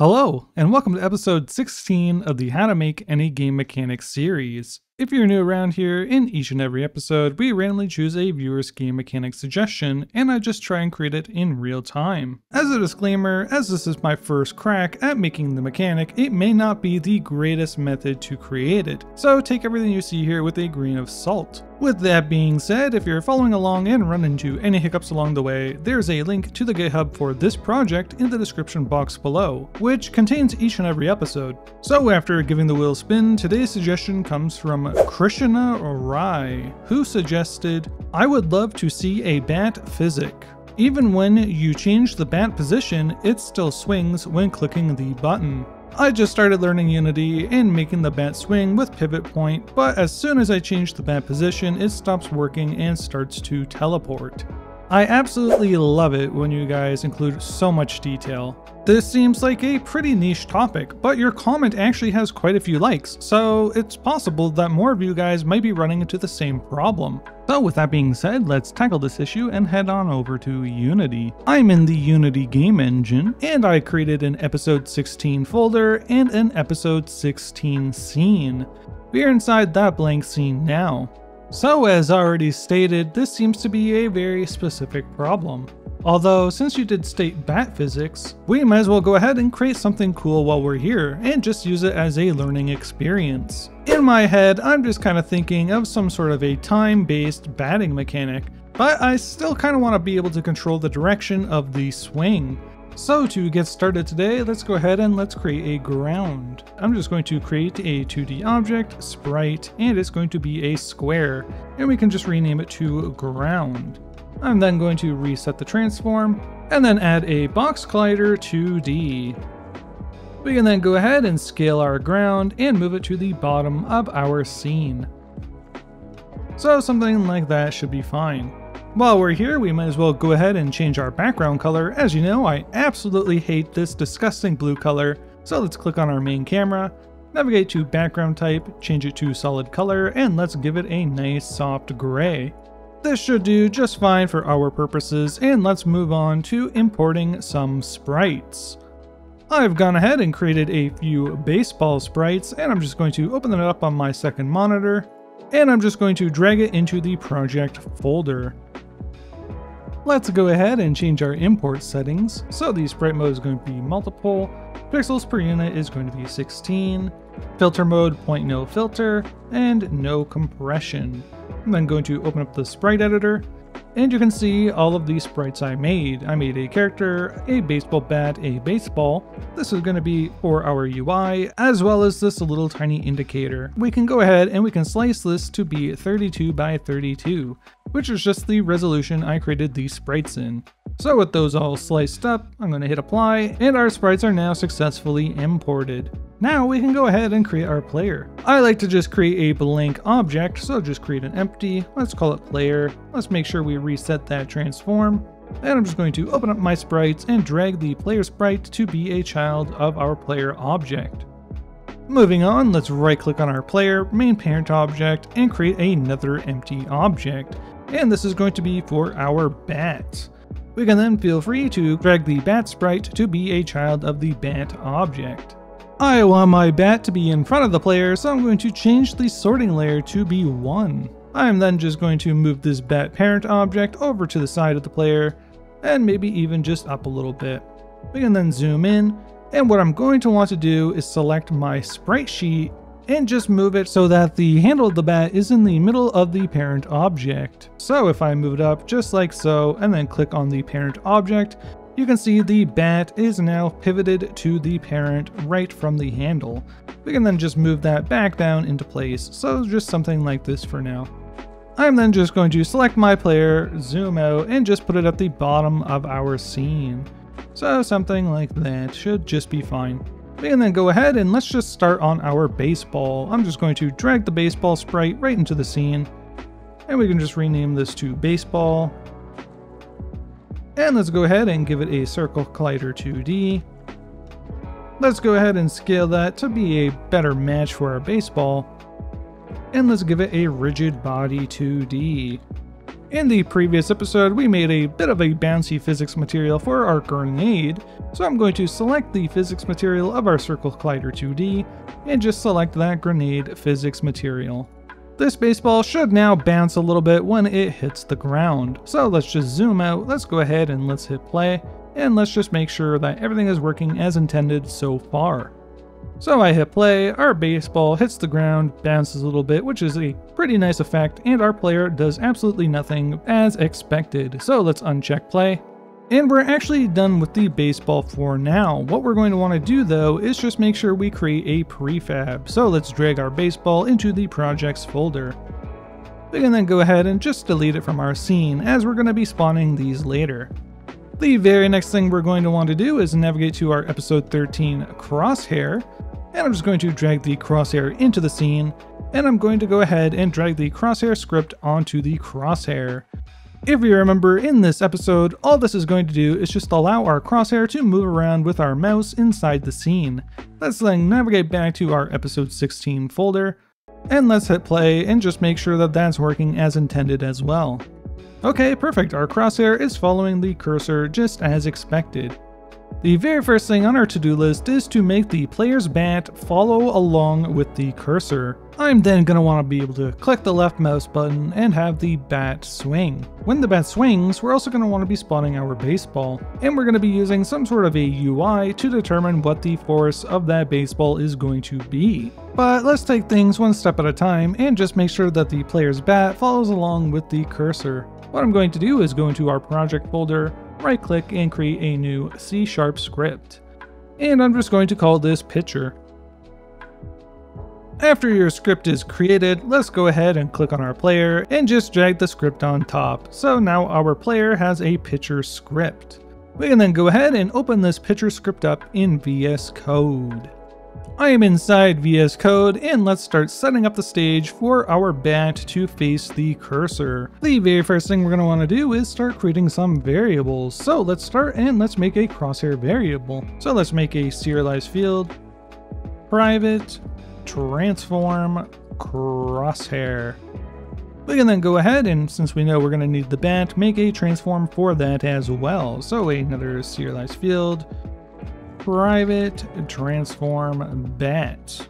Hello, and welcome to episode 16 of the How to Make Any Game Mechanics series. If you're new around here, in each and every episode, we randomly choose a viewer's game mechanic suggestion, and I just try and create it in real time. As a disclaimer, as this is my first crack at making the mechanic, it may not be the greatest method to create it, so take everything you see here with a grain of salt. With that being said, if you're following along and run into any hiccups along the way, there's a link to the GitHub for this project in the description box below, which contains each and every episode. So after giving the wheel a spin, today's suggestion comes from Krishna Rai, who suggested, I would love to see a bat physic. Even when you change the bat position, it still swings when clicking the button. I just started learning Unity and making the bat swing with pivot point, but as soon as I change the bat position, it stops working and starts to teleport. I absolutely love it when you guys include so much detail. This seems like a pretty niche topic, but your comment actually has quite a few likes, so it's possible that more of you guys might be running into the same problem. So with that being said, let's tackle this issue and head on over to Unity. I'm in the Unity game engine, and I created an episode 16 folder and an episode 16 scene. We are inside that blank scene now. So as already stated, this seems to be a very specific problem. Although, since you did state bat physics, we might as well go ahead and create something cool while we're here and just use it as a learning experience. In my head, I'm just kind of thinking of some sort of a time-based batting mechanic, but I still kind of want to be able to control the direction of the swing. So to get started today, let's go ahead and let's create a ground. I'm just going to create a 2D object, sprite, and it's going to be a square, and we can just rename it to ground. I'm then going to reset the transform, and then add a box collider 2D. We can then go ahead and scale our ground and move it to the bottom of our scene. So something like that should be fine. While we're here, we might as well go ahead and change our background color. As you know, I absolutely hate this disgusting blue color, so let's click on our main camera, navigate to background type, change it to solid color, and let's give it a nice soft gray. This should do just fine for our purposes, and let's move on to importing some sprites. I've gone ahead and created a few baseball sprites, and I'm just going to open them up on my second monitor, and I'm just going to drag it into the project folder. Let's go ahead and change our import settings. So the sprite mode is going to be multiple, pixels per unit is going to be 16, filter mode point no filter, and no compression. I'm then going to open up the sprite editor, and you can see all of these sprites I made. I made a character, a baseball bat, a baseball. This is going to be for our UI, as well as this little tiny indicator. We can go ahead and we can slice this to be 32 by 32, which is just the resolution I created these sprites in. So with those all sliced up, I'm going to hit apply, and our sprites are now successfully imported. Now we can go ahead and create our player. I like to just create a blank object, so just create an empty, let's call it player. Let's make sure we reset that transform. And I'm just going to open up my sprites and drag the player sprite to be a child of our player object. Moving on, let's right click on our player, main parent object, and create another empty object. And this is going to be for our bat. We can then feel free to drag the bat sprite to be a child of the bat object. I want my bat to be in front of the player, so I'm going to change the sorting layer to be 1. I'm then just going to move this bat parent object over to the side of the player, and maybe even just up a little bit. We can then zoom in, and what I'm going to want to do is select my sprite sheet and just move it so that the handle of the bat is in the middle of the parent object. So if I move it up just like so and then click on the parent object, you can see the bat is now pivoted to the parent right from the handle. We can then just move that back down into place, so just something like this for now. I'm then just going to select my player, zoom out, and just put it at the bottom of our scene. So something like that should just be fine. And then go ahead and let's just start on our baseball. I'm just going to drag the baseball sprite right into the scene. And we can just rename this to baseball. And let's go ahead and give it a circle collider 2D. Let's go ahead and scale that to be a better match for our baseball. And let's give it a rigid body 2D. In the previous episode, we made a bit of a bouncy physics material for our grenade, so I'm going to select the physics material of our Circle Collider 2D, and just select that grenade physics material. This baseball should now bounce a little bit when it hits the ground, so let's just zoom out, let's go ahead and let's hit play, and let's just make sure that everything is working as intended so far. So I hit play, our baseball hits the ground, bounces a little bit, which is a pretty nice effect, and our player does absolutely nothing as expected. So let's uncheck play. And we're actually done with the baseball for now. What we're going to want to do though is just make sure we create a prefab. So let's drag our baseball into the projects folder. We can then go ahead and just delete it from our scene as we're going to be spawning these later. The very next thing we're going to want to do is navigate to our episode 13 crosshair, and I'm just going to drag the crosshair into the scene, and I'm going to go ahead and drag the crosshair script onto the crosshair. If you remember in this episode, all this is going to do is just allow our crosshair to move around with our mouse inside the scene. Let's then navigate back to our episode 16 folder, and let's hit play and just make sure that that's working as intended as well. Okay, perfect, our crosshair is following the cursor just as expected. The very first thing on our to-do list is to make the player's bat follow along with the cursor. I'm then going to want to be able to click the left mouse button and have the bat swing. When the bat swings, we're also going to want to be spawning our baseball, and we're going to be using some sort of a UI to determine what the force of that baseball is going to be. But let's take things one step at a time and just make sure that the player's bat follows along with the cursor. What I'm going to do is go into our project folder, right click and create a new C Sharp script. And I'm just going to call this pitcher. After your script is created, let's go ahead and click on our player and just drag the script on top. So now our player has a pitcher script. We can then go ahead and open this pitcher script up in VS Code. I am inside VS Code and let's start setting up the stage for our bat to face the cursor. The very first thing we're going to want to do is start creating some variables. So let's start and let's make a crosshair variable. So let's make a serialized field, private, transform, crosshair. We can then go ahead and since we know we're going to need the bat, make a transform for that as well. So another serialized field, private transform bat.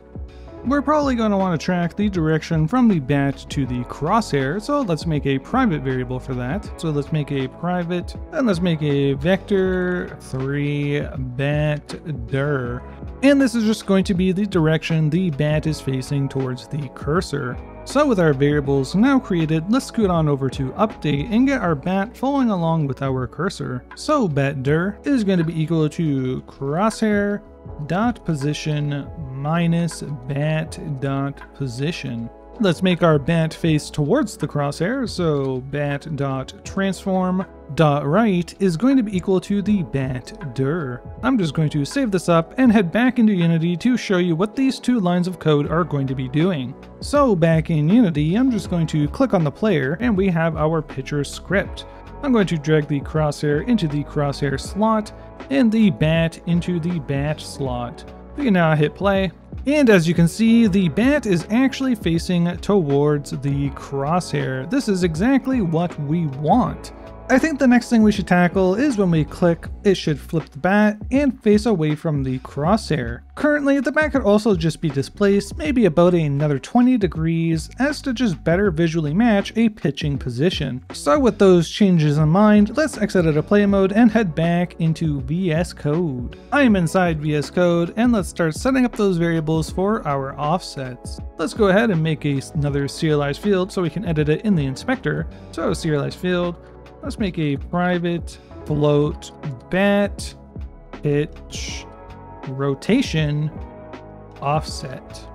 We're probably going to want to track the direction from the bat to the crosshair, so let's make a private variable for that. So let's make a private, and let's make a vector 3 bat dir. And this is just going to be the direction the bat is facing towards the cursor. So with our variables now created, let's scoot on over to update and get our bat following along with our cursor. So batdir is going to be equal to crosshair dot position minus bat dot position. Let's make our bat face towards the crosshair, so bat dot transform dot right is going to be equal to the bat dir. I'm just going to save this up and head back into Unity to show you what these two lines of code are going to be doing. So back in Unity, I'm just going to click on the player and we have our pitcher script. I'm going to drag the crosshair into the crosshair slot and the bat into the bat slot. We can now hit play. And as you can see, the bat is actually facing towards the crosshair. This is exactly what we want. I think the next thing we should tackle is when we click, it should flip the bat and face away from the crosshair. Currently, the bat could also just be displaced maybe about another 20 degrees as to just better visually match a pitching position. So with those changes in mind, let's exit out of play mode and head back into VS Code. I am inside VS Code and let's start setting up those variables for our offsets. Let's go ahead and make a, another serialized field so we can edit it in the inspector. So serialized field, Let's make a private float bat pitch rotation offset.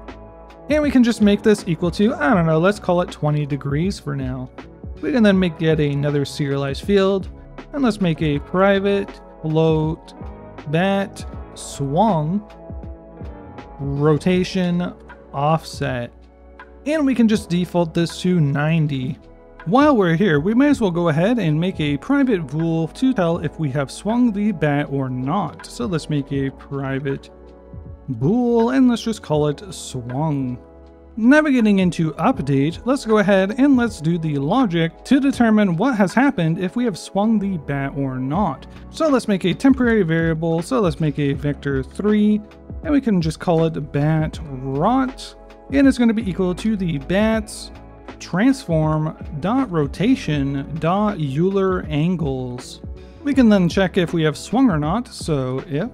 And we can just make this equal to, I don't know, let's call it 20 degrees for now. We can then make yet another serialized field, and let's make a private float bat swung rotation offset. And we can just default this to 90. While we're here, we may as well go ahead and make a private bool to tell if we have swung the bat or not. So let's make a private bool and let's just call it swung. Navigating into update, let's go ahead and let's do the logic to determine what has happened if we have swung the bat or not. So let's make a temporary variable, so let's make a vector 3, and we can just call it bat rot, and it's going to be equal to the bats transform dot rotation dot Euler angles. We can then check if we have swung or not, so if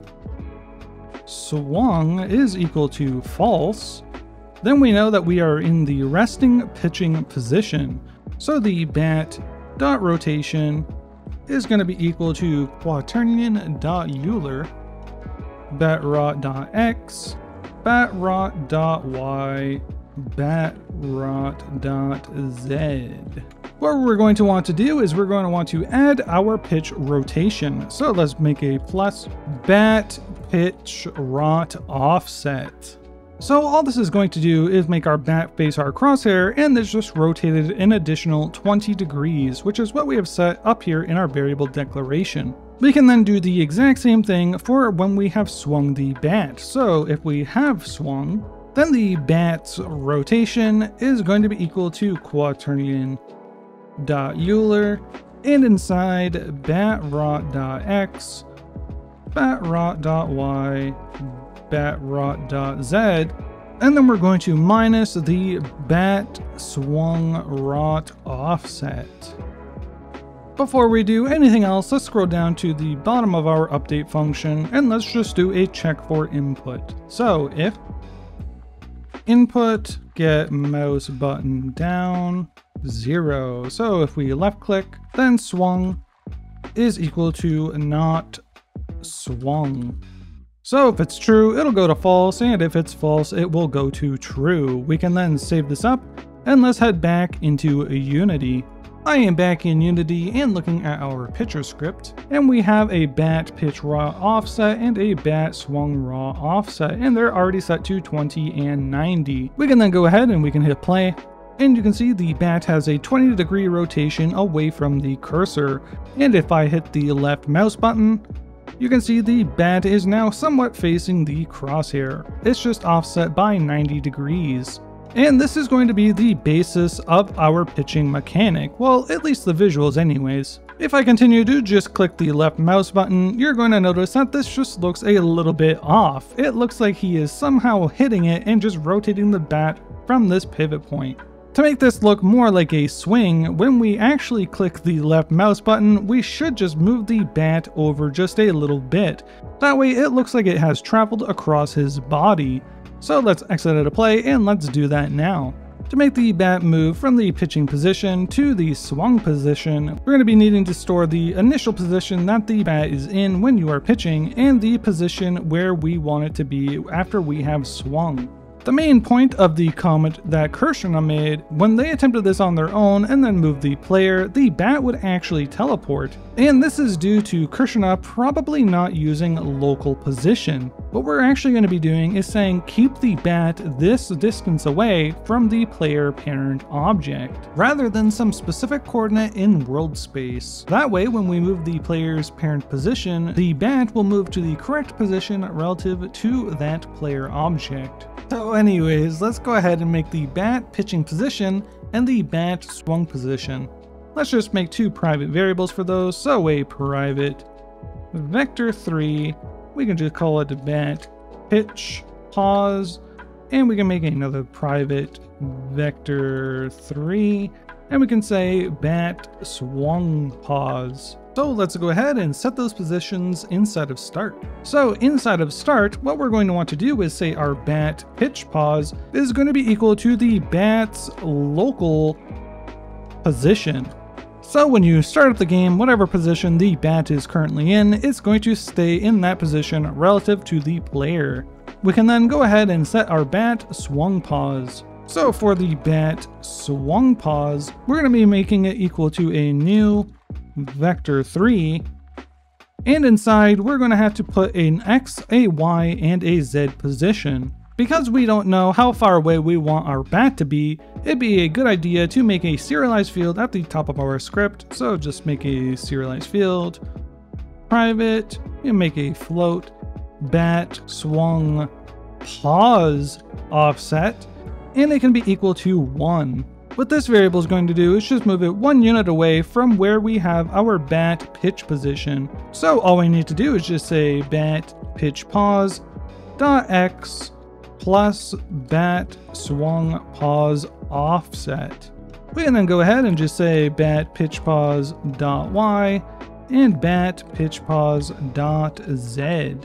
swung is equal to false, then we know that we are in the resting pitching position. So the bat dot rotation is going to be equal to quaternion dot Euler bat rot dot x bat rot dot y dot. What we're going to want to do is we're going to want to add our pitch rotation. So let's make a plus bat pitch rot offset. So all this is going to do is make our bat face our crosshair and this just rotated an additional 20 degrees, which is what we have set up here in our variable declaration. We can then do the exact same thing for when we have swung the bat. So if we have swung, then the bat's rotation is going to be equal to quaternion dot Euler and inside bat rot dot x bat rot dot y batrot.z, and then we're going to minus the bat swung rot offset. Before we do anything else, let's scroll down to the bottom of our update function and let's just do a check for input. So if input get mouse button down zero. So if we left click, then swung is equal to not swung. So if it's true, it'll go to false, and if it's false, it will go to true. We can then save this up, and let's head back into Unity. I am back in Unity and looking at our pitcher script, and we have a bat pitch raw offset and a bat swung raw offset, and they're already set to 20 and 90. We can then go ahead and we can hit play, and you can see the bat has a 20 degree rotation away from the cursor, and if I hit the left mouse button, you can see the bat is now somewhat facing the crosshair. It's just offset by 90 degrees. And this is going to be the basis of our pitching mechanic, well at least the visuals anyways. If I continue to just click the left mouse button, you're going to notice that this just looks a little bit off. It looks like he is somehow hitting it and just rotating the bat from this pivot point. To make this look more like a swing, when we actually click the left mouse button, we should just move the bat over just a little bit. That way it looks like it has traveled across his body. So let's exit out of play and let's do that now. To make the bat move from the pitching position to the swung position, we're going to be needing to store the initial position that the bat is in when you are pitching and the position where we want it to be after we have swung. The main point of the comment that Kirshner made, when they attempted this on their own and then moved the player, the bat would actually teleport, and this is due to Kirshner probably not using local position. What we're actually going to be doing is saying keep the bat this distance away from the player parent object, rather than some specific coordinate in world space. That way, when we move the player's parent position, the bat will move to the correct position relative to that player object. So anyways, let's go ahead and make the bat pitching position and the bat swung position. Let's just make two private variables for those, so a private vector 3, we can just call it bat pitch pause, and we can make another private vector 3, and we can say bat swung pause. So let's go ahead and set those positions inside of start. So inside of start, what we're going to want to do is say our bat pitch pause is going to be equal to the bat's local position. So when you start up the game, whatever position the bat is currently in, it's going to stay in that position relative to the player. We can then go ahead and set our bat swung pause. So for the bat swung pause, we're going to be making it equal to a new vector 3. And inside, we're going to have to put an X, a Y, and a Z position. Because we don't know how far away we want our bat to be, it'd be a good idea to make a serialized field at the top of our script. So just make a serialized field, private, and make a float, bat, swung, pause, offset, and it can be equal to 1. What this variable is going to do is just move it one unit away from where we have our bat pitch position. So all we need to do is just say bat pitch pause dot x plus bat swung pause offset. We can then go ahead and just say bat pitch pause dot y and bat pitch pause dot z.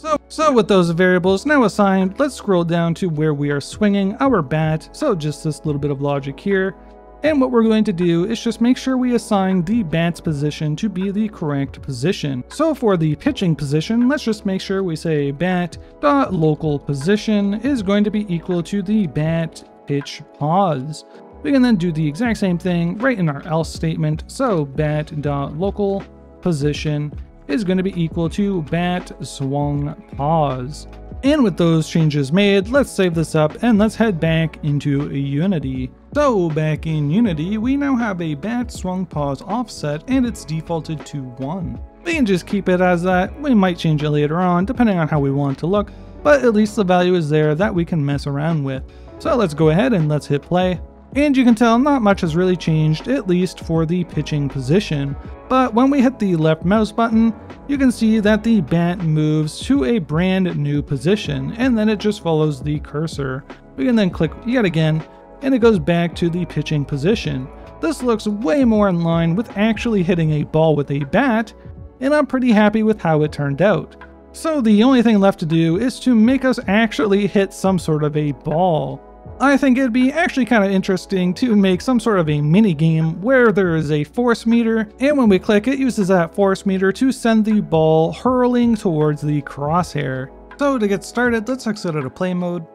So, so with those variables now assigned, let's scroll down to where we are swinging our bat. So just this little bit of logic here. And what we're going to do is just make sure we assign the bat's position to be the correct position. So for the pitching position, let's just make sure we say bat dot local position is going to be equal to the bat pitch pause. We can then do the exact same thing right in our else statement. So bat dot local position is going to be equal to bat swung pause. And with those changes made, let's save this up and let's head back into Unity. So back in Unity, we now have a bat swung pause offset and it's defaulted to 1. We can just keep it as that, we might change it later on depending on how we want to look, but at least the value is there that we can mess around with. So let's go ahead and let's hit play. And you can tell not much has really changed, at least for the pitching position. But when we hit the left mouse button, you can see that the bat moves to a brand new position, and then it just follows the cursor. We can then click yet again, and it goes back to the pitching position. This looks way more in line with actually hitting a ball with a bat, and I'm pretty happy with how it turned out. So the only thing left to do is to make us actually hit some sort of a ball. I think it'd be actually kind of interesting to make some sort of a mini game where there is a force meter, and when we click, it uses that force meter to send the ball hurling towards the crosshair. So to get started, let's exit out of play mode.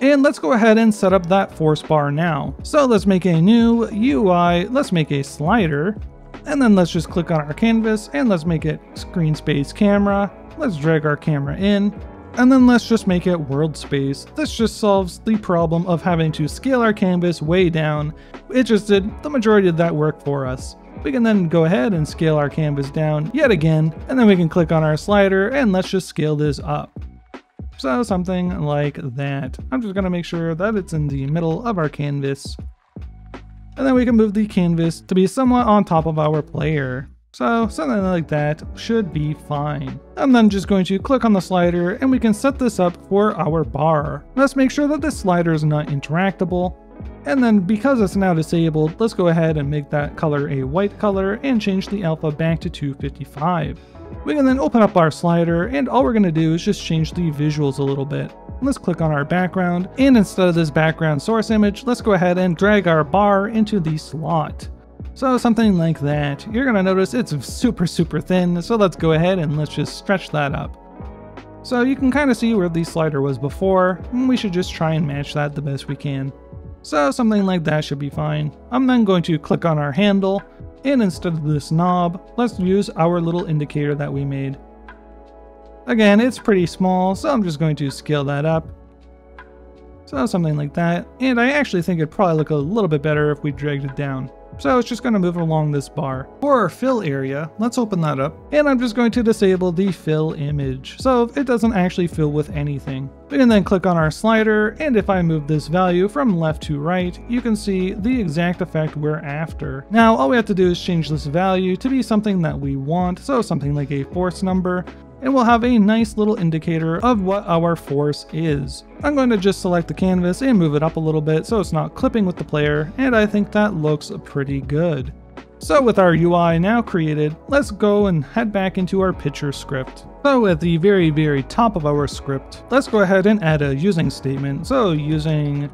And let's go ahead and set up that force bar now. So let's make a new UI, let's make a slider, and then let's just click on our canvas and let's make it screen space camera. Let's drag our camera in, and then let's just make it world space. This just solves the problem of having to scale our canvas way down. It just did the majority of that work for us. We can then go ahead and scale our canvas down yet again, and then we can click on our slider and let's just scale this up. So something like that. I'm just gonna make sure that it's in the middle of our canvas. And then we can move the canvas to be somewhat on top of our player. So something like that should be fine. I'm then just going to click on the slider and we can set this up for our bar. Let's make sure that this slider is not interactable. And then because it's now disabled, let's go ahead and make that color a white color and change the alpha back to 255. We can then open up our slider and all we're going to do is just change the visuals a little bit. Let's click on our background and instead of this background source image, let's go ahead and drag our bar into the slot. So something like that. You're gonna notice it's super, super thin, so let's go ahead and let's just stretch that up. So you can kind of see where the slider was before, we should just try and match that the best we can. So something like that should be fine. I'm then going to click on our handle, and instead of this knob, let's use our little indicator that we made. Again, it's pretty small, so I'm just going to scale that up. So something like that, and I actually think it'd probably look a little bit better if we dragged it down. So it's just going to move along this bar. For our fill area, let's open that up. And I'm just going to disable the fill image. So it doesn't actually fill with anything. We can then click on our slider, and if I move this value from left to right, you can see the exact effect we're after. Now, all we have to do is change this value to be something that we want, so something like a force number, and we'll have a nice little indicator of what our force is. I'm going to just select the canvas and move it up a little bit so it's not clipping with the player, and I think that looks pretty good. So with our UI now created, let's go and head back into our pitcher script. So at the very, very top of our script, let's go ahead and add a using statement. So using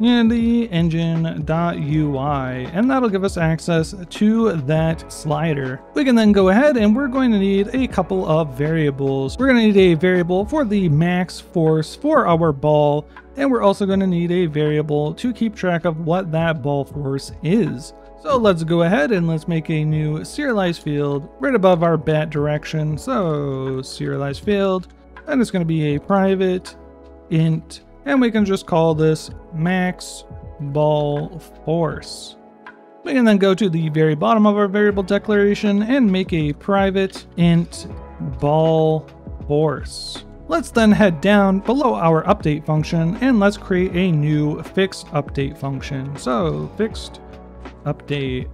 Unity engine.ui, and that'll give us access to that slider. We can then go ahead and we're going to need a couple of variables. We're going to need a variable for the max force for our ball, and we're also going to need a variable to keep track of what that ball force is. So let's go ahead and let's make a new serialized field right above our bat direction. So serialized field, and it's going to be a private int and we can just call this max ball force. We can then go to the very bottom of our variable declaration and make a private int ball force. Let's then head down below our update function and let's create a new fixed update function. So fixed update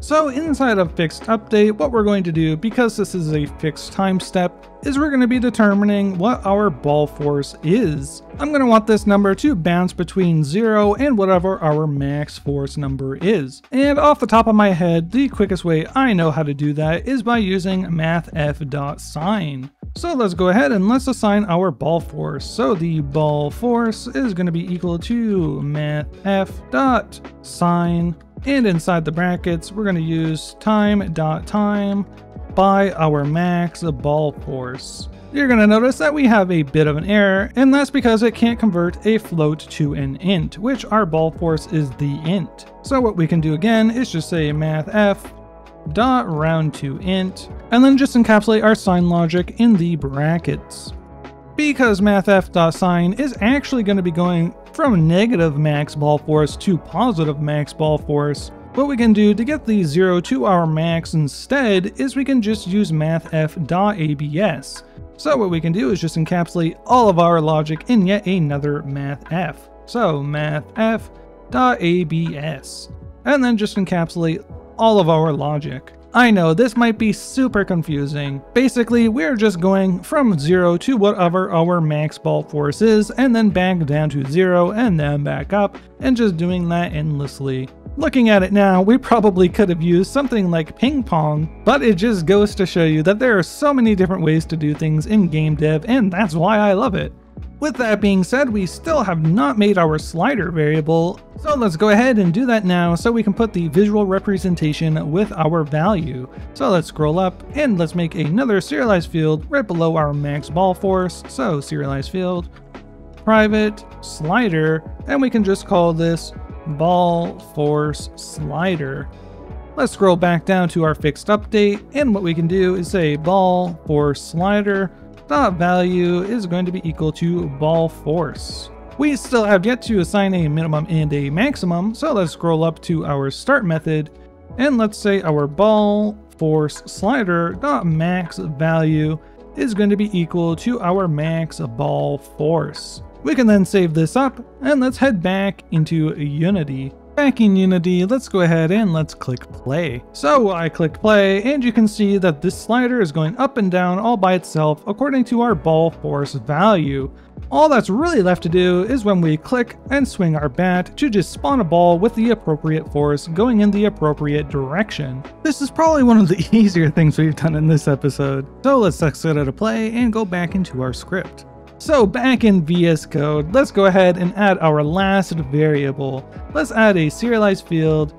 so inside of fixed update, what we're going to do, because this is a fixed time step, is we're going to be determining what our ball force is. I'm going to want this number to bounce between 0 and whatever our max force number is. And off the top of my head, the quickest way I know how to do that is by using mathf.sine. So let's go ahead and let's assign our ball force. So the ball force is going to be equal to mathf.sine and inside the brackets, we're going to use time dot time by our max ball force. You're going to notice that we have a bit of an error, and that's because it can't convert a float to an int, which our ball force is the int. So what we can do again is just say mathf dot round to int, and then just encapsulate our sine logic in the brackets. Because mathf.sine is actually going to be going from negative max ball force to positive max ball force, what we can do to get the 0 to our max instead is we can just use mathf.abs. So what we can do is just encapsulate all of our logic in yet another mathf. So mathf.abs. And then just encapsulate all of our logic. I know this might be super confusing. Basically, we're just going from 0 to whatever our max ball force is, and then back down to 0, and then back up, and just doing that endlessly. Looking at it now, we probably could have used something like ping pong, but it just goes to show you that there are so many different ways to do things in game dev, and that's why I love it. With that being said, we still have not made our slider variable, so let's go ahead and do that now so we can put the visual representation with our value. So let's scroll up and let's make another serialized field right below our max ball force. So serialized field, private, slider, and we can just call this ball force slider. Let's scroll back down to our fixed update, and what we can do is say ball force slider dot value is going to be equal to ball force. We still have yet to assign a minimum and a maximum, so let's scroll up to our start method, and let's say our ball force slider dot max value is going to be equal to our max ball force. We can then save this up, and let's head back into Unity. Back in Unity, let's go ahead and let's click play. So I click play and you can see that this slider is going up and down all by itself according to our ball force value. All that's really left to do is when we click and swing our bat to just spawn a ball with the appropriate force going in the appropriate direction. This is probably one of the easier things we've done in this episode. So let's exit out of play and go back into our script. So back in VS Code, let's go ahead and add our last variable. Let's add a serialized field,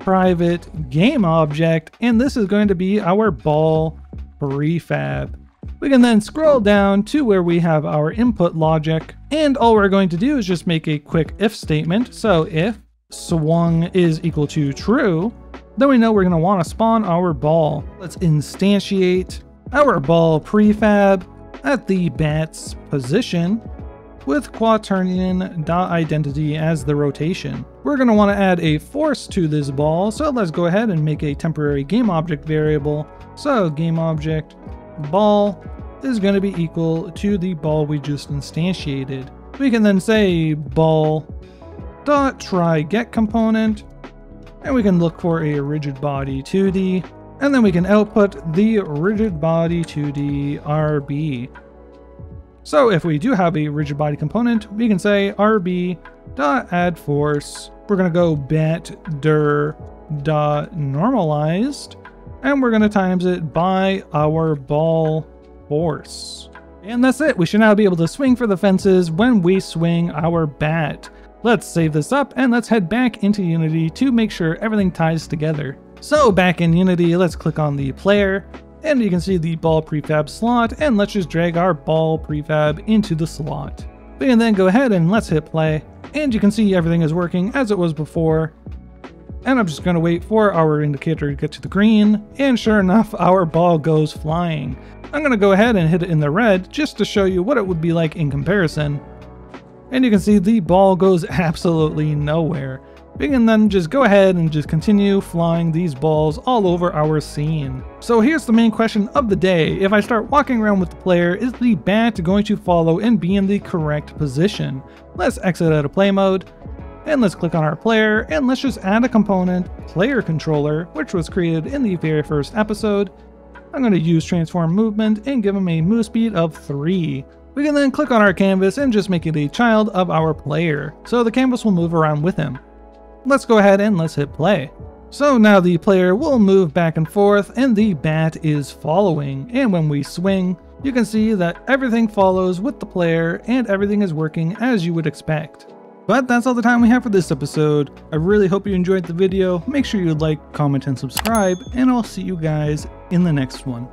private game object, and this is going to be our ball prefab. We can then scroll down to where we have our input logic, and all we're going to do is just make a quick if statement. So if swung is equal to true, then we know we're going to want to spawn our ball. Let's instantiate our ball prefab, at the bat's position with quaternion identity as the rotation. We're going to want to add a force to this ball, so let's go ahead and make a temporary game object variable. So game object ball is going to be equal to the ball we just instantiated. We can then say ball dot try get component, and we can look for a rigid body 2D and then we can output the rigid body to the RB. So if we do have a rigid body component, we can say RB dot add force. We're gonna go bat dir dot normalized, and we're gonna times it by our ball force. And that's it. We should now be able to swing for the fences when we swing our bat. Let's save this up and let's head back into Unity to make sure everything ties together. So back in Unity, let's click on the player, and you can see the ball prefab slot, and let's just drag our ball prefab into the slot. We can then go ahead and let's hit play, and you can see everything is working as it was before. And I'm just going to wait for our indicator to get to the green, and sure enough, our ball goes flying. I'm going to go ahead and hit it in the red just to show you what it would be like in comparison. And you can see the ball goes absolutely nowhere. We can then just go ahead and just continue flying these balls all over our scene. So here's the main question of the day. If I start walking around with the player, is the bat going to follow and be in the correct position? Let's exit out of play mode, and let's click on our player, and let's just add a component, player controller, which was created in the very first episode. I'm going to use transform movement and give him a move speed of 3. We can then click on our canvas and just make it a child of our player, so the canvas will move around with him. Let's go ahead and let's hit play. So now the player will move back and forth and the bat is following, and when we swing, you can see that everything follows with the player and everything is working as you would expect. But that's all the time we have for this episode. I really hope you enjoyed the video. Make sure you like, comment, and subscribe, and I'll see you guys in the next one.